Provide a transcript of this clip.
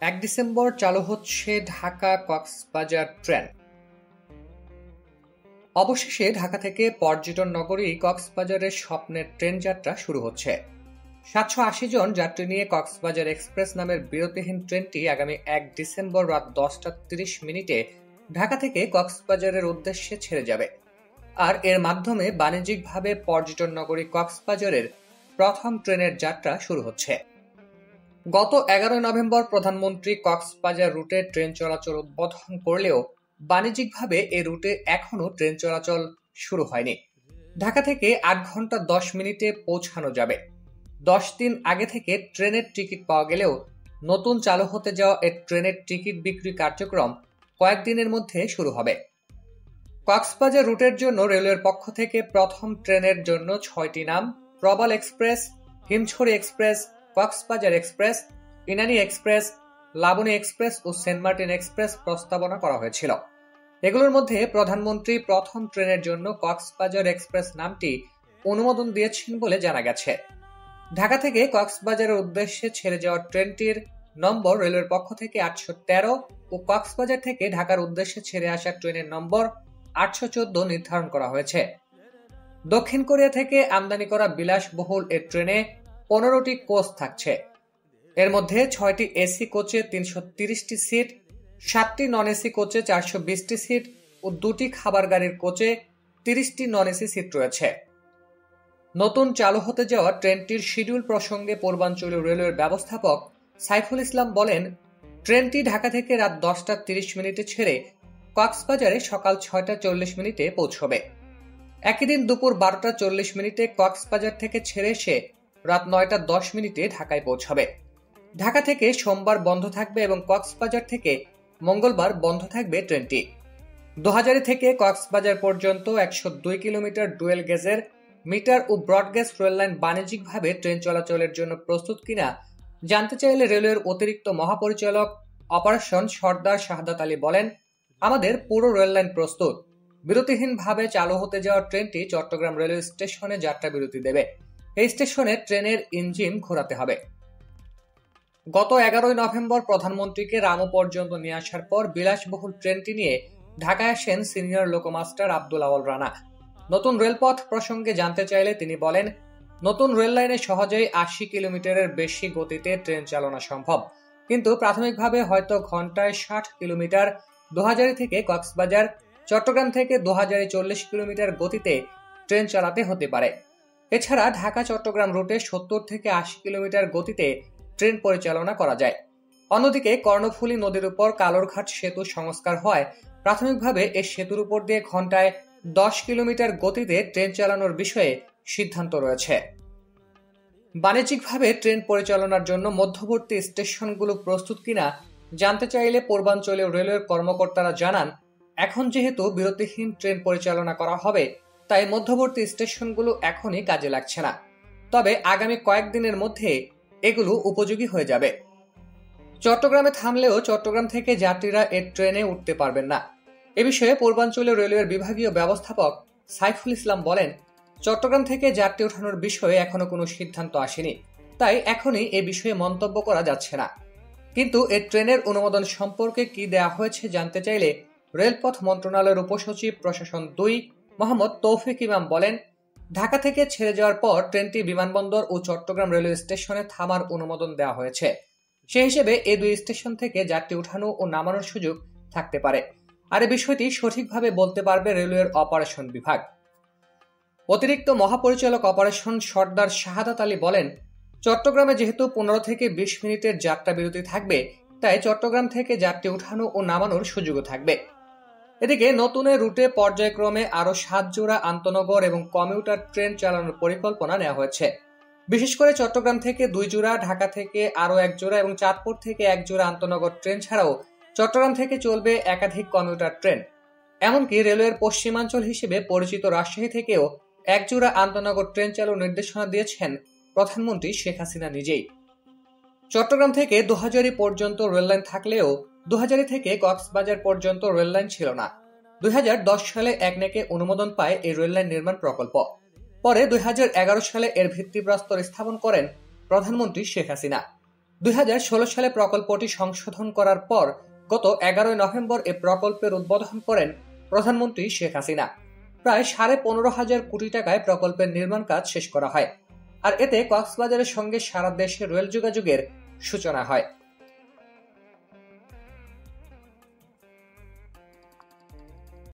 এক ডিসেম্বর চালু হচ্ছে ঢাকা কক্সবাজার ট্রেন। অবশেষে ঢাকা থেকে পর্যটন নগরী কক্সবাজারের স্বপ্নের ট্রেন যাত্রা শুরু হচ্ছে। সাতশো আশি জন যাত্রী নিয়ে কক্সবাজার এক্সপ্রেস নামের বিরতিহীন ট্রেনটি আগামী এক ডিসেম্বর রাত দশটা তিরিশ মিনিটে ঢাকা থেকে কক্সবাজারের উদ্দেশ্যে ছেড়ে যাবে। আর এর মাধ্যমে বাণিজ্যিকভাবে পর্যটন নগরী কক্সবাজারের প্রথম ট্রেনের যাত্রা শুরু হচ্ছে। গত এগারোই নভেম্বর প্রধানমন্ত্রী কক্সবাজার রুটে ট্রেন চলাচল উদ্বোধন করলেও বাণিজ্যিকভাবে এ রুটে এখনও ট্রেন চলাচল শুরু হয়নি। ঢাকা থেকে আট ঘণ্টা দশ মিনিটে পৌঁছানো যাবে। দশ দিন আগে থেকে ট্রেনের টিকিট পাওয়া গেলেও নতুন চালু হতে যাওয়া এ ট্রেনের টিকিট বিক্রি কার্যক্রম কয়েকদিনের মধ্যে শুরু হবে। কক্সবাজার রুটের জন্য রেলওয়ের পক্ষ থেকে প্রথম ট্রেনের জন্য ছয়টি নাম, Prabal express, Himchhari express Cox's Bazar express, Inani express, Laboni express ও সেন্ট মার্টিন এক্সপ্রেস প্রস্তাবনা করা হয়েছিল। এগুলোর মধ্যে প্রধানমন্ত্রী প্রথম ট্রেনের জন্য কক্সবাজার এক্সপ্রেস নামটি অনুমোদন দিয়েছেন বলে জানা গেছে। ঢাকা থেকে কক্সবাজারের উদ্দেশ্যে ছেড়ে যাওয়া ট্রেনটির নম্বর রেলওয়ের পক্ষ থেকে আটশো তেরো ও কক্সবাজার থেকে ঢাকার উদ্দেশ্যে ছেড়ে আসা ট্রেনের নম্বর আটশো চোদ্দ নির্ধারণ করা হয়েছে। দক্ষিণ কোরিয়া থেকে আমদানি করা বিলাসবহুল এ ট্রেনে পনেরোটি কোচ থাকছে। এর মধ্যে ছয়টি এসি কোচে তিনশো তিরিশটি সিট, সাতটি নন এসি কোচে চারশো বিশটি সিট ও দুটি খাবার গাড়ির কোচে তিরিশটি নন এসি সিট রয়েছে। নতুন চালু হতে যাওয়া ট্রেনটির শিডিউল প্রসঙ্গে পূর্বাঞ্চলীয় রেলওয়ের ব্যবস্থাপক সাইফুল ইসলাম বলেন, ট্রেনটি ঢাকা থেকে রাত দশটা তিরিশ মিনিটে ছেড়ে কক্সবাজারে সকাল ছয়টা চল্লিশ মিনিটে পৌঁছবে। একই দিন দুপুর বারোটা চল্লিশ মিনিটে কক্সবাজার থেকে ছেড়ে এসে রাত নয়টা দশ মিনিটে ঢাকায় পৌঁছবে। ঢাকা থেকে সোমবার বন্ধ থাকবে এবং কক্সবাজার থেকে মঙ্গলবার বন্ধ থাকবে ট্রেনটি। দোহাজারি থেকে কক্সবাজার পর্যন্ত একশো দুই কিলোমিটার ডুয়েল গেজের মিটার ও ব্রডগেজ রেললাইন বাণিজ্যিকভাবে ট্রেন চলাচলের জন্য প্রস্তুত কিনা জানতে চাইলে রেলওয়ের অতিরিক্ত মহাপরিচালক অপারেশন সর্দার শাহাদাত আলী বলেন, আমাদের পুরো রেললাইন প্রস্তুত। বিরতিহীনভাবে চালু হতে যাওয়া ট্রেনটি চট্টগ্রাম রেলওয়ে স্টেশনে যাত্রা বিরতি দেবে। এই স্টেশনে ট্রেনের ইঞ্জিন ঘোরাতে হবে। গত এগারোই নভেম্বর প্রধানমন্ত্রীকে রামু পর্যন্ত নিয়ে আসার পর বিলাসবহুল ট্রেনটি নিয়ে ঢাকায় আসেন senior loco master Abdul Awal Rana. নতুন রেলপথ প্রসঙ্গে জানতে চাইলে তিনি বলেন, নতুন রেল লাইনে সহজেই আশি কিলোমিটারের বেশি গতিতে ট্রেন চালানো সম্ভব। কিন্তু প্রাথমিকভাবে হয়তো ঘন্টায় ষাট কিলোমিটার দোহাজারি থেকে কক্সবাজার, চট্টগ্রাম থেকে দোহাজারি চল্লিশ কিলোমিটার গতিতে ট্রেন চালাতে হতে পারে। এছাড়া ঢাকা চট্টগ্রাম রুটে সত্তর থেকে আশি কিলোমিটার গতিতে ট্রেন পরিচালনা করা যায়। অন্যদিকে কর্ণফুলী নদীর উপর কালোরঘাট সেতু সংস্কার হয়। প্রাথমিকভাবে এ সেতুর উপর দিয়ে ঘন্টায় দশ কিলোমিটার গতিতে ট্রেন চালানোর বিষয়ে সিদ্ধান্ত রয়েছে। বাণিজ্যিকভাবে ট্রেন পরিচালনার জন্য মধ্যবর্তী স্টেশনগুলো প্রস্তুত কিনা জানতে চাইলে পূর্বাঞ্চলীয় রেলওয়ের কর্মকর্তারা জানান, এখন যেহেতু বিরতিহীন ট্রেন পরিচালনা করা হবে তাই মধ্যবর্তী স্টেশনগুলো এখনই কাজে লাগছে না। তবে আগামী কয়েকদিনের মধ্যে এগুলো উপযোগী হয়ে যাবে। চট্টগ্রামে থামলেও চট্টগ্রাম থেকে যাত্রীরা এর ট্রেনে উঠতে পারবেন না। এ বিষয়ে পূর্বাঞ্চলীয় রেলওয়ের বিভাগীয় ব্যবস্থাপক সাইফুল ইসলাম বলেন, চট্টগ্রাম থেকে যাত্রী ওঠানোর বিষয়ে এখনও কোনো সিদ্ধান্ত আসেনি। তাই এখনই এ বিষয়ে মন্তব্য করা যাচ্ছে না। কিন্তু এ ট্রেনের অনুমোদন সম্পর্কে কি দেয়া হয়েছে জানতে চাইলে রেলপথ মন্ত্রণালয়ের উপসচিব প্রশাসন দুই মোহাম্মদ তৌফিক ইমাম বলেন, ঢাকা থেকে ছেড়ে যাওয়ার পর ট্রেনটি বিমানবন্দর ও চট্টগ্রাম রেলওয়ে স্টেশনে থামার অনুমোদন দেওয়া হয়েছে। সে হিসেবে এ দুই স্টেশন থেকে যাত্রী উঠানো ও নামানোর সুযোগ থাকতে পারে। আর এ বিষয়টি সঠিকভাবে বলতে পারবে রেলওয়ের অপারেশন বিভাগ। অতিরিক্ত মহাপরিচালক অপারেশন সর্দার শাহাদাত আলী বলেন, চট্টগ্রামে যেহেতু পনেরো থেকে বিশ মিনিটের যাত্রা বিরতি থাকবে, তাই চট্টগ্রাম থেকে যাত্রী উঠানো ও নামানোর সুযোগও থাকবে। এদিকে নতুনের রুটে পর্যায়ক্রমে আরও সাত জোড়া আন্তনগর এবং কমিউটার ট্রেন চালানোর পরিকল্পনা নেওয়া হয়েছে। বিশেষ করে চট্টগ্রাম থেকে দুই জোড়া, ঢাকা থেকে আরও এক জোড়া এবং চাঁদপুর থেকে এক জোড়া আন্তনগর ট্রেন ছাড়াও চট্টগ্রাম থেকে চলবে একাধিক কমিউটার ট্রেন। এমনকি রেলওয়ের পশ্চিমাঞ্চল হিসেবে পরিচিত রাজশাহী থেকেও একজোড়া আন্তনগর ট্রেন চালু নির্দেশনা দিয়েছেন প্রধানমন্ত্রী শেখ হাসিনা নিজেই। চট্টগ্রাম থেকে দুহাজারি পর্যন্ত রেললাইন থাকলেও দুহাজারি থেকে কক্সবাজার পর্যন্ত রেললাইন ছিল না। দুই হাজার দশ সালে একনেকে অনুমোদন পায় এই রেললাইন নির্মাণ প্রকল্প। পরে দুই হাজার এগারো সালে এর ভিত্তিপ্রস্তর স্থাপন করেন প্রধানমন্ত্রী শেখ হাসিনা। দুই হাজার ষোলো সালে প্রকল্পটি সংশোধন করার পর গত এগারোই নভেম্বর এ প্রকল্পের উদ্বোধন করেন প্রধানমন্ত্রী শেখ হাসিনা। প্রায় সাড়ে পনেরো হাজার কোটি টাকায় প্রকল্পের নির্মাণ কাজ শেষ করা হয়। আর এতে কক্সবাজারের সঙ্গে সারা দেশে রেল যোগাযোগের সূচনা হয়।